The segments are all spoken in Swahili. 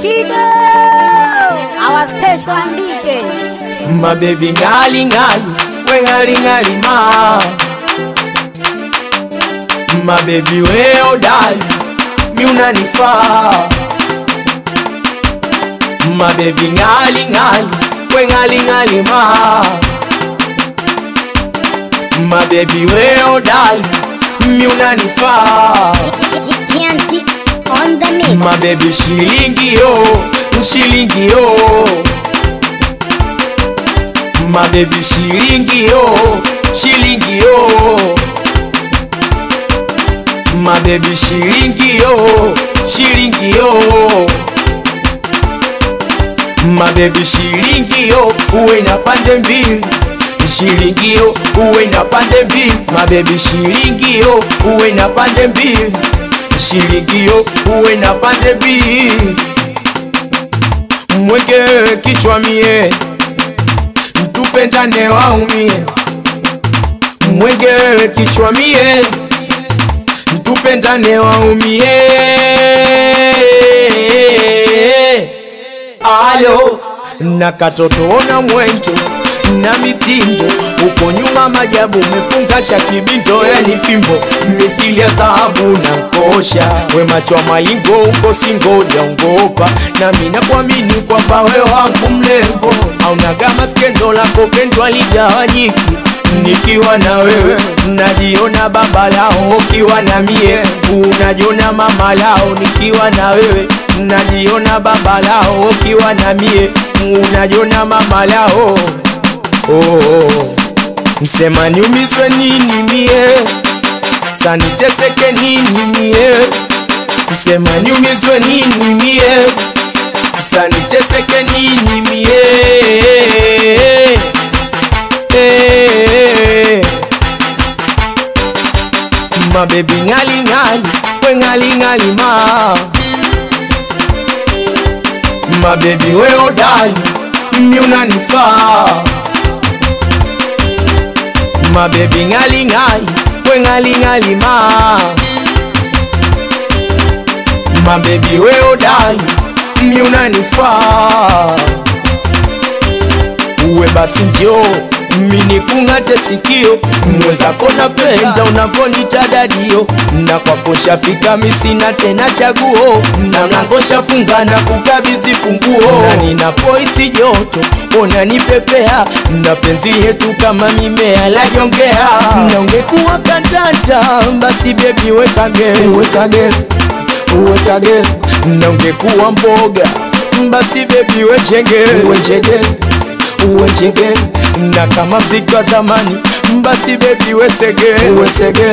Chido, our special DJ. My baby ngali ngali, we ngali ngali ma. My baby we odali, mi unanifaa. My baby ngali ngali, we ngali ngali ma. My baby we odali, mi unanifaa. On the mix. My baby shilingi yo, shilingi yo. My baby shilingi yo, shilingi yo. My baby shilingi yo, shilingi yo. My baby shilingi yo, uwe na pande mbili. Shilingi yo, uwe na pande mbili. My baby shilingi yo, uwe na pande mbili. Shilingi yo, uwe na pande B, Mweke kichwa mie tupendane waumie, mweke kichwa mie, tupendane waumie. Alo na katoto na mwento na mitindo. Uko nyuma majabu umefunga shakibindo yani fimbo. Mithili ya na mkosha, we macho wa malingo uko singoja ungopa nami nakuamini kwamba we wangu mlembo aunagama skendo lako pendwa ligawanyiki. Nikiwa na wewe najiona baba lao ukiwa na mie. Unajiona mama lao nikiwa na wewe. Najiona baba lao ukiwa na mie. Unajiona mama lao oh, nsema niumizwe nini mie? Saniteseke nini mie? Nsema niumizwe nini mie? Saniteseke nini mie? Eh. mabebi ngali ngali we ngali ngali ma. Mabebi we odali mi unanifaa mabebi ngali ngali we ngali ngali ma mabebi we odali mi unanifaa uwe basi njoo mini kung'ate sikio? Mwezako napenda unakonita dadio na kwako shafika misina tena chaguo. Na mlango na kukabizi funguo. Na ninapohisi joto onanipepea na penzi yetu kama mimea la jongea. Na ungekuwa kandanda basi bebi wekage wekage wekage na ungekuwa mboga basi bebi wechenge uwejege na kama mziki wa zamani basi bebi wesege wesege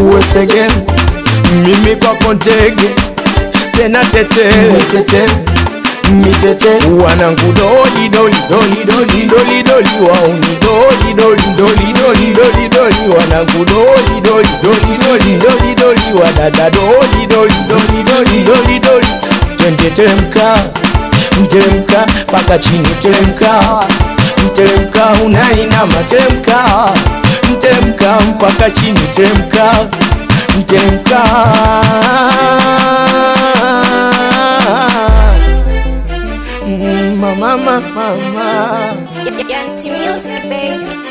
uwesege mimi kwako ndege tena tete tete mitete wanangu doli doli doli doli doli doli wauni doli doli doli doli doli doli wanangu doli doli doli doli doli doli wadada doli doli doli doli doli doli twende teremka mteremka mpaka chini, teremka mteremka, unainama teremka, mteremka mpaka chini, teremka mteremka. Mama, mama, mama. Yanti music baby.